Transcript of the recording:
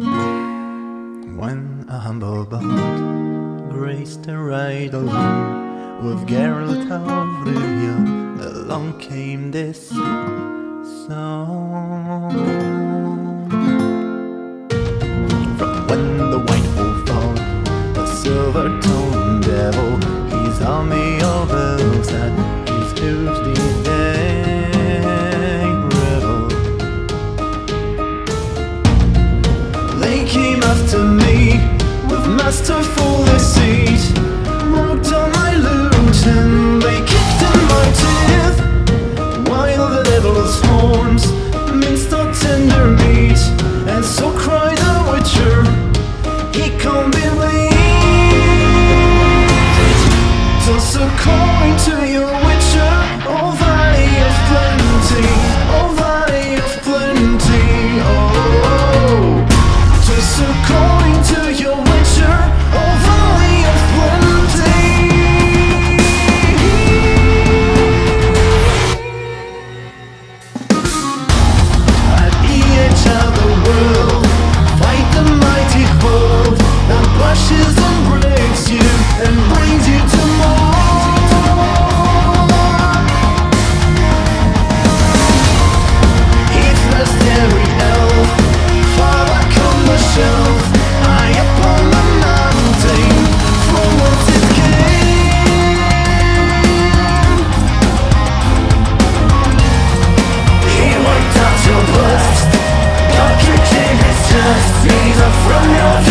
When a humble bard graced a ride along with Geralt of Rivia, along came this came after me with masterful deceit, marked on my lute and they kicked in my teeth. While the devil's horns minced our tender meat, and so cried the witcher, he can't believe He's a from your